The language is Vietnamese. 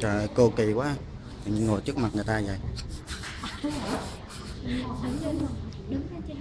trời cô kỳ quá. Ngồi trước mặt người ta vậy. Đứng lên trên